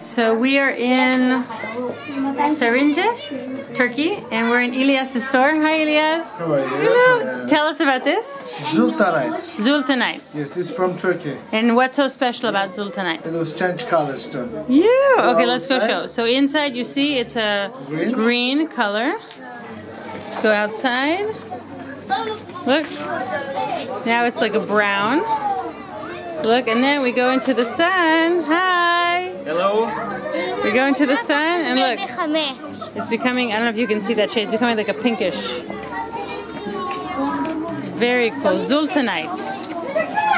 So we are in Sirince, Turkey, and we're in Ilyas's store. Hi, Ilyas. How are you? Hello. Uh, Tell us about this. Zultanite. Zultanite. Yes, it's from Turkey. And what's so special about Zultanite? It was change colors too. Yeah. Okay, let's go show. So inside you see it's a Green. green color. Let's go outside. Look. Now it's like a brown. Look, and then we go into the sun. Hi. Hello. We're going to the sun and look. It's becoming, I don't know if you can see that shade, it's becoming like a pinkish. Very cool. Zultanite.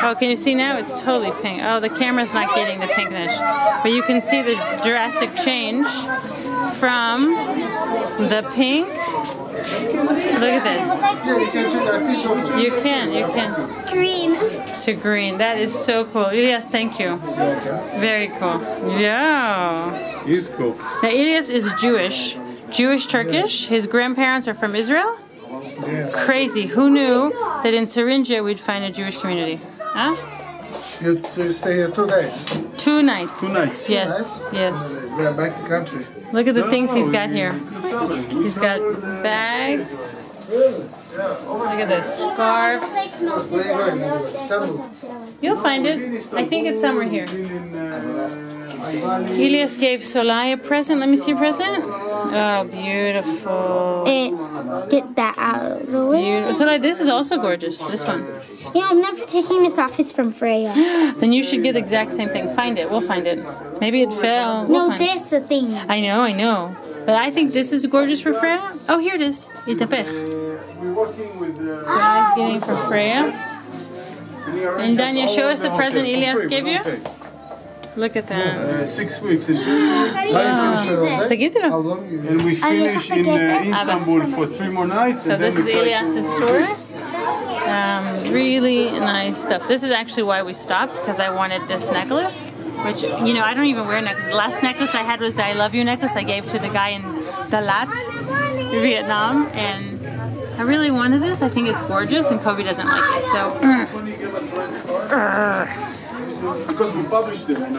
Oh, can you see now? It's totally pink. Oh, the camera's not getting the pinkness. But you can see the drastic change from the pink. Look at this. You can check that piece of You can. Green. To green. That is so cool. Yes, thank you. Very cool. Yeah. He's cool. Now, Ilyas is Jewish, Jewish Turkish. His grandparents are from Israel. Yes. Crazy. Who knew that in Sirince we'd find a Jewish community? Huh? You, you stay here two days. Two nights. Two nights. Yes, yes. We are back to country. Look at the No, things he's got you- here. He's got bags. Look at this. Scarves. You'll find it. I think it's somewhere here. Elias gave Solai a present. Let me see your present. Oh, beautiful. Eh, get that out of the way. Beautiful. Solai, this is also gorgeous. This one. Yeah, I'm never taking this off. It's from Freya. Then you should get the exact same thing. Find it. We'll find it. Maybe it fell. We'll No, this the thing. I know, I know. But I think this is gorgeous for Freya. Oh, here it is. Itapech. We're working with. So I was getting for Freya. And Danya, show us the present Elias gave you. Look at that. Uh, six weeks in Turkey. How you finish it all day? How long you And we finish in uh, Istanbul for three more nights. So and then this is we fly to- Elias's store. Um, really nice stuff. This is actually why we stopped because I wanted this necklace, which you know I don't even wear necklaces. The last necklace I had was the I love you necklace I gave to the guy in Dalat, Vietnam, and I really wanted this. I think it's gorgeous, and Kobe doesn't like it. So. Because we published them in our